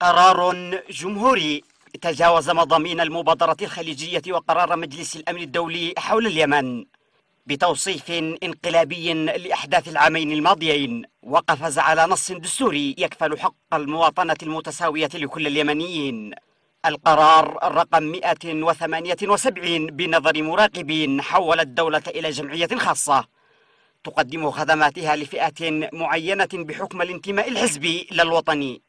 قرار جمهوري. تجاوز مضامين المبادرة الخليجية وقرار مجلس الأمن الدولي حول اليمن بتوصيف انقلابي لأحداث العامين الماضيين. وقفز على نص دستوري يكفل حق المواطنة المتساوية لكل اليمنيين. القرار رقم 178 بنظر مراقبين حول الدولة إلى جمعية خاصة. تقدم خدماتها لفئة معينة بحكم الانتماء الحزبي للوطني.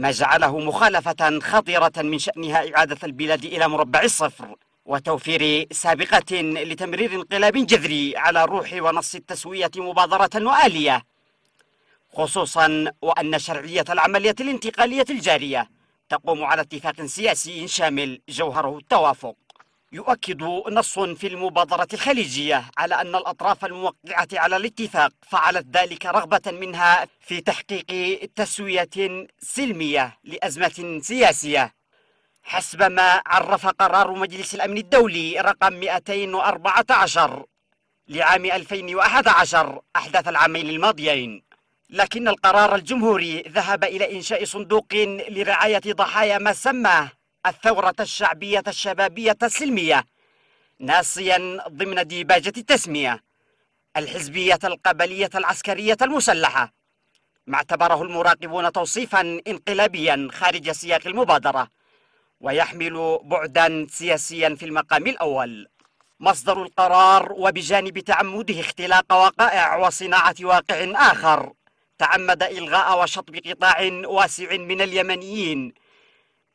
ما جعله مخالفة خطيرة من شأنها إعادة البلاد إلى مربع الصفر وتوفير سابقة لتمرير انقلاب جذري على روح ونص التسوية مبادرة وآلية خصوصا وأن شرعية العملية الانتقالية الجارية تقوم على اتفاق سياسي شامل جوهره التوافق. يؤكد نص في المبادرة الخليجية على أن الأطراف الموقعة على الاتفاق فعلت ذلك رغبة منها في تحقيق تسوية سلمية لأزمة سياسية. حسب ما عرف قرار مجلس الأمن الدولي رقم 214 لعام 2011 أحداث العامين الماضيين. لكن القرار الجمهوري ذهب إلى إنشاء صندوق لرعاية ضحايا ما سماه الثورة الشعبية الشبابية السلمية ناصيا ضمن ديباجة التسمية الحزبية القبلية العسكرية المسلحة ما اعتبره المراقبون توصيفا انقلابيا خارج سياق المبادرة ويحمل بعدا سياسيا في المقام الأول. مصدر القرار وبجانب تعمده اختلاق وقائع وصناعة واقع آخر تعمد إلغاء وشطب قطاع واسع من اليمنيين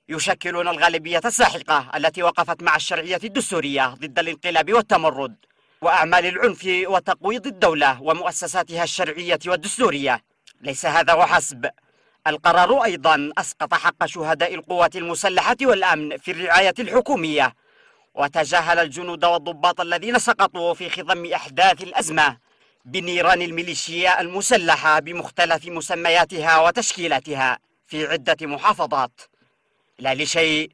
يشكلون الغالبية الساحقة التي وقفت مع الشرعية الدستورية ضد الانقلاب والتمرد وأعمال العنف وتقويض الدولة ومؤسساتها الشرعية والدستورية. ليس هذا وحسب. القرار أيضا أسقط حق شهداء القوات المسلحة والأمن في الرعاية الحكومية. وتجاهل الجنود والضباط الذين سقطوا في خضم أحداث الأزمة بنيران الميليشيا المسلحة بمختلف مسمياتها وتشكيلاتها في عدة محافظات. لا لشيء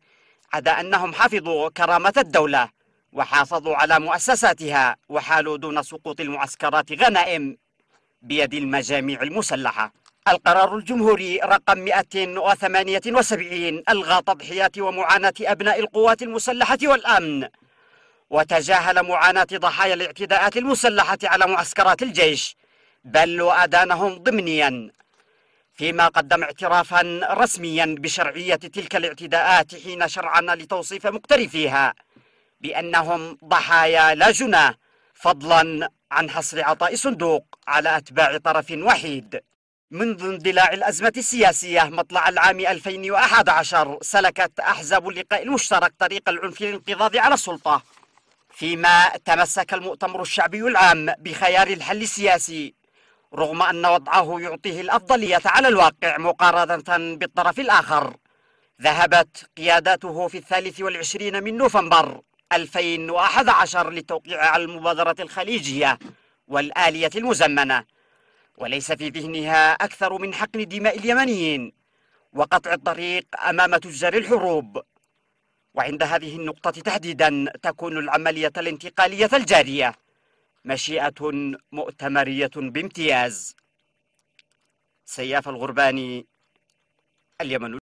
عدا أنهم حفظوا كرامة الدولة وحافظوا على مؤسساتها وحالوا دون سقوط المعسكرات غنائم بيد المجاميع المسلحة. القرار الجمهوري رقم 178 ألغى تضحيات ومعاناة أبناء القوات المسلحة والأمن وتجاهل معاناة ضحايا الاعتداءات المسلحة على معسكرات الجيش بل وأدانهم ضمنيا فيما قدم اعترافا رسميا بشرعية تلك الاعتداءات حين شرعنا لتوصيف مقترفيها بأنهم ضحايا لا جناه فضلا عن حصر عطاء صندوق على أتباع طرف وحيد. منذ اندلاع الأزمة السياسية مطلع العام 2011 سلكت أحزاب اللقاء المشترك طريق العنف للانقضاض على السلطة. فيما تمسك المؤتمر الشعبي العام بخيار الحل السياسي رغم أن وضعه يعطيه الأفضلية على الواقع مقارنة بالطرف الآخر. ذهبت قياداته في الثالث والعشرين من نوفمبر 2011 للتوقيع على المبادرة الخليجية والآلية المزمنة. وليس في ذهنها أكثر من حقن دماء اليمنيين وقطع الطريق أمام تجار الحروب. وعند هذه النقطة تحديدا تكون العملية الانتقالية الجارية. مشيئة مؤتمرية بامتياز. سياف الغرباني اليمن